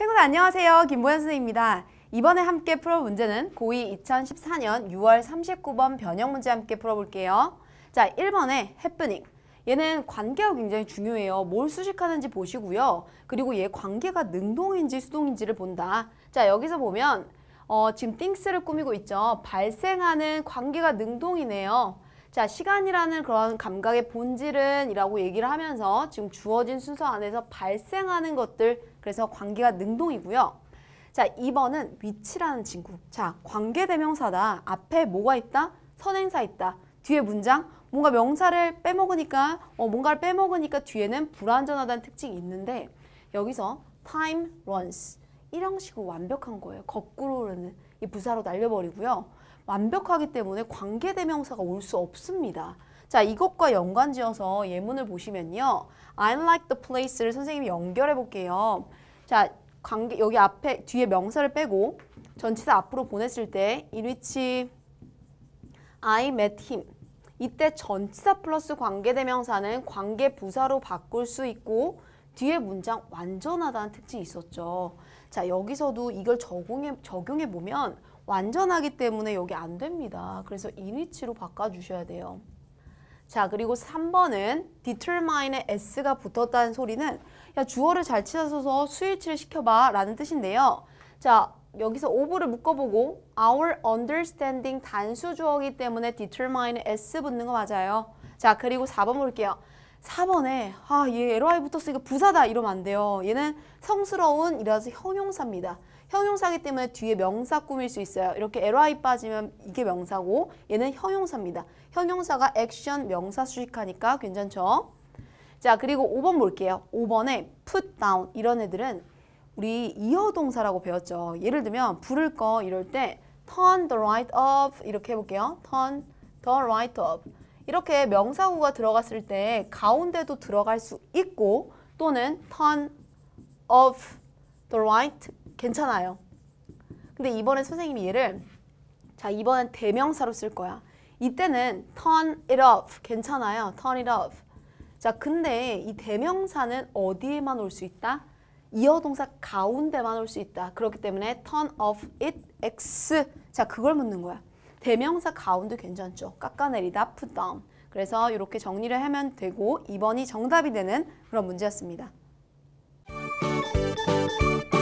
친구들 안녕하세요. 김보현 선생님입니다. 이번에 함께 풀어볼 문제는 고2 2014년 6월 39번 변형 문제 함께 풀어볼게요. 자, 1번에 happening. 얘는 관계가 굉장히 중요해요. 뭘 수식하는지 보시고요. 그리고 얘 관계가 능동인지 수동인지를 본다. 자, 여기서 보면 어, 지금 things를 꾸미고 있죠. 발생하는 관계가 능동이네요. 자, 시간이라는 그런 감각의 본질은 이라고 얘기를 하면서 지금 주어진 순서 안에서 발생하는 것들 그래서 관계가 능동이고요. 자, 2번은 위치라는 친구. 자, 관계대명사다. 앞에 뭐가 있다? 선행사 있다. 뒤에 문장 뭔가 명사를 빼먹으니까 어, 뭔가를 빼먹으니까 뒤에는 불완전하다는 특징이 있는데 여기서 time runs 이런 식으로 완벽한 거예요. 거꾸로는 이 부사로 날려버리고요. 완벽하기 때문에 관계대명사가 올 수 없습니다. 자, 이것과 연관지어서 예문을 보시면요. I like the place를 선생님이 연결해 볼게요. 자, 관계 여기 앞에 뒤에 명사를 빼고 전치사 앞으로 보냈을 때 in which I met him 이때 전치사 플러스 관계대명사는 관계 부사로 바꿀 수 있고 뒤에 문장 완전하다는 특징이 있었죠. 자 여기서도 이걸 적용해, 적용해 보면 완전하기 때문에 여기 안 됩니다. 그래서 in which로 바꿔주셔야 돼요. 자 그리고 3번은 determine에 s가 붙었다는 소리는 야 주어를 잘 찾아서 스위치를 시켜봐 라는 뜻인데요. 자 여기서 of를 묶어보고 our understanding 단수 주어이기 때문에 determine에 s 붙는 거 맞아요. 자 그리고 4번 볼게요. 4번에 아얘 ly 붙었으니까 부사다 이러면 안 돼요. 얘는 성스러운 이라서 형용사입니다. 형용사기 때문에 뒤에 명사 꾸밀 수 있어요. 이렇게 ly 빠지면 이게 명사고 얘는 형용사입니다. 형용사가 액션 명사 수식하니까 괜찮죠? 자 그리고 5번 볼게요. 5번에 put down 이런 애들은 우리 이어 동사라고 배웠죠. 예를 들면 부를 거 이럴 때 turn the right up 이렇게 해볼게요. turn the right up 이렇게 명사구가 들어갔을 때 가운데도 들어갈 수 있고 또는 turn off the right 괜찮아요. 근데 이번에 선생님이 얘를 자 이번엔 대명사로 쓸 거야. 이때는 turn it off 괜찮아요. turn it off. 자 근데 이 대명사는 어디에만 올 수 있다? 이어동사 가운데만 올 수 있다. 그렇기 때문에 turn off it x 자 그걸 묻는 거야. 대명사 가운데 괜찮죠. 깎아내리다 put down. 그래서 이렇게 정리를 하면 되고 2번이 정답이 되는 그런 문제였습니다. you